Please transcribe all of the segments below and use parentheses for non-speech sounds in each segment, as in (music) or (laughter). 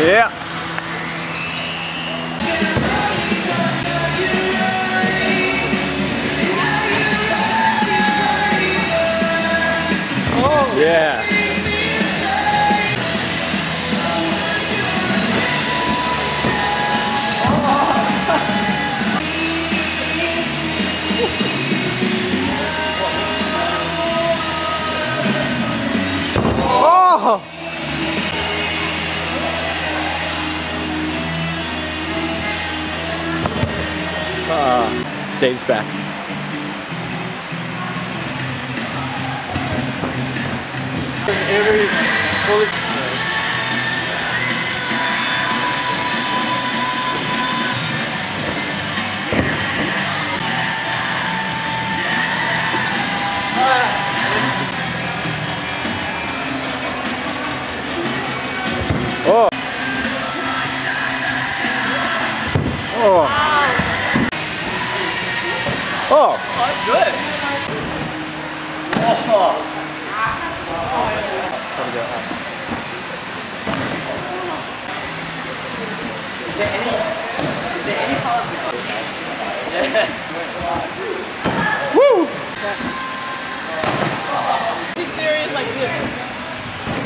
Yeah. Oh. Yeah. Uh, Dave's back. This. Oh. Oh, that's good. Woo! These areas like this.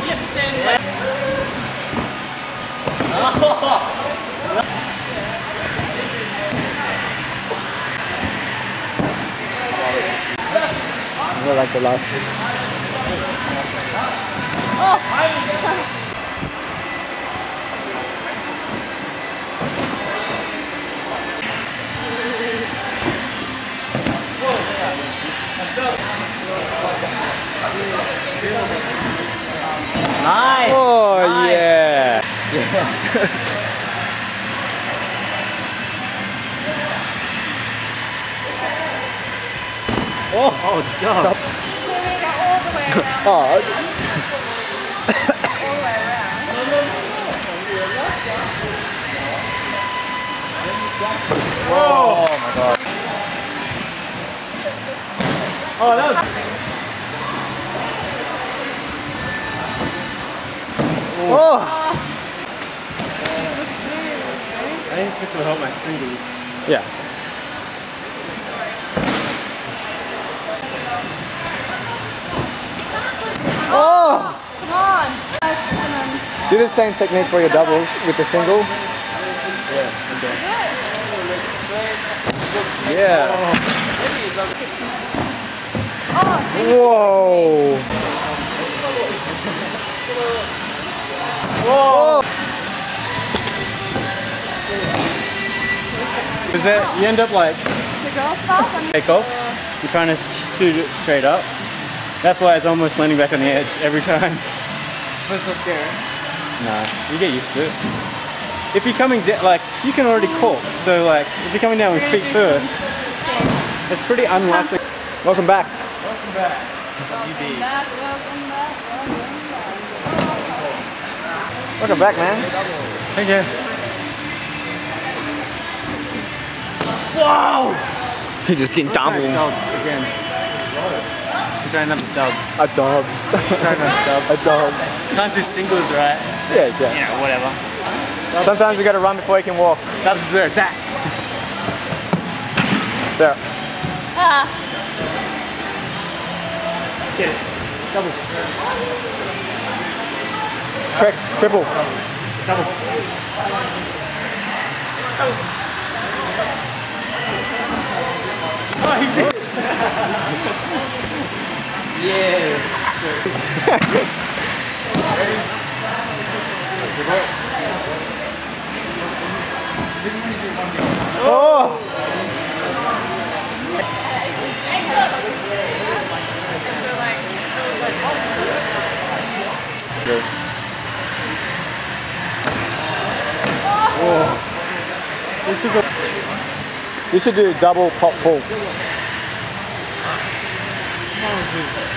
You have to stand like I like the last. Nice. Oh Nice. yeah. Oh, (laughs) (laughs) oh, dog. all the. Oh. all the way around. Oh my god. Oh, that was. Oh. I think this will help my singles. Yeah. Oh. Come on. Do the same technique for your doubles with the single. Yeah, okay. Yeah. Oh. Whoa. Whoa. Is that you end up like The girl stuff. I mean, take off and trying to shoot it straight up. That's why it's almost landing back on the edge every time. That's not scary. Nah, you get used to it. If you're coming down, like you can already cork. So like if you're coming down with feet first, it's pretty unlikely. Welcome back. Welcome back. welcome back, welcome back, welcome back. Welcome back, man. Thank you. Wow! He just didn't double. Dubs again. Trying another dubs. A dubs. Trying another (laughs) A dubs. dubs. Can't do singles, right? Yeah, yeah. You know, whatever. Sometimes you gotta run before you can walk. Dubs is where it's at. Sarah. Ah, Get it. Double. Tricks. Triple. Double. Oh, he did. Oh. We took a You should do double pop full.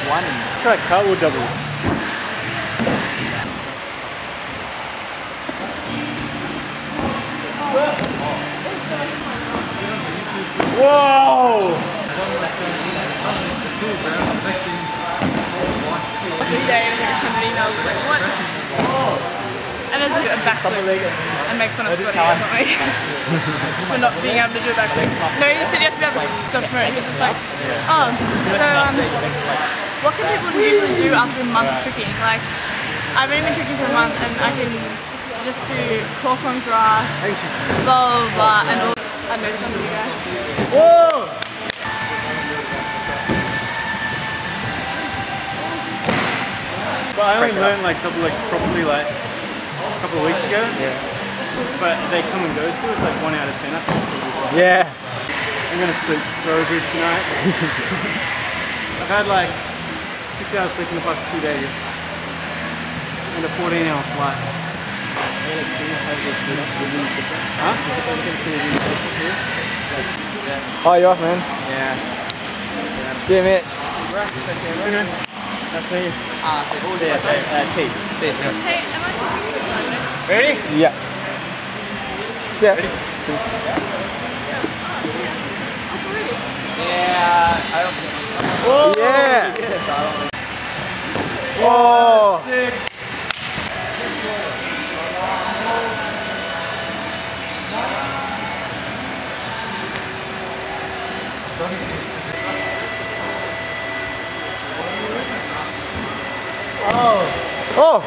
One. Try cartwheel doubles. Whoa! every day I was like 100 emails. It's like, what? And there's a backflip and make fun of Scotty or something (laughs) for not being able to do a backflip. No, you said you have to be able to self-promote. He's just like, oh, so um, what can people usually do after a month of tricking? Like, I've only been tricking for a month and I can just do cork on grass, blah blah blah, and all. I know some of you guys. Whoa! But I only learned like double leg probably like a couple of weeks ago. Yeah. But they come and go still. It's like one out of ten. I think. Yeah. I'm gonna sleep so good tonight. (laughs) I've had like six hours sleep in the past two days and a 14 hour flight. Huh? Oh, you off, man? Yeah. See you, mate. That's me. Ah, so all day. Uh, T. Say it to. Hey, am I teaching you this Ready? Yeah. Yeah. Yeah, I don't think oh. Oh. Whoa! Yeah. Oh. Sick. Oh.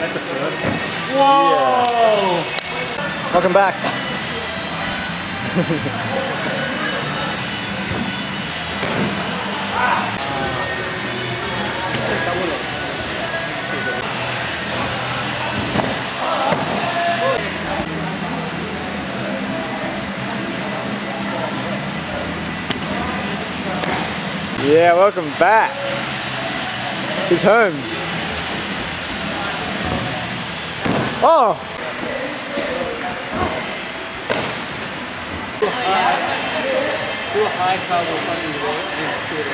At the first. Welcome back. Yeah, welcome back. He's home. Oh, Do a high carbo fucking it.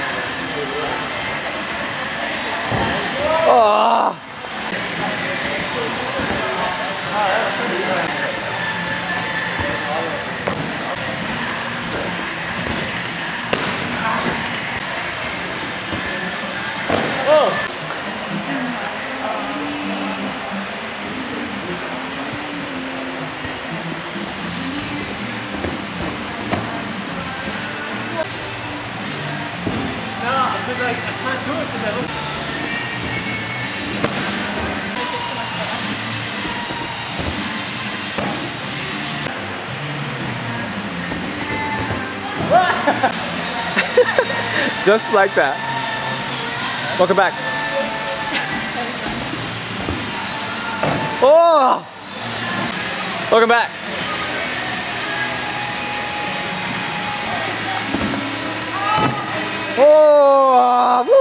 oh. Because I, I can't do it because I look. (laughs) Just like that. Welcome back. Oh! Welcome back. Boa!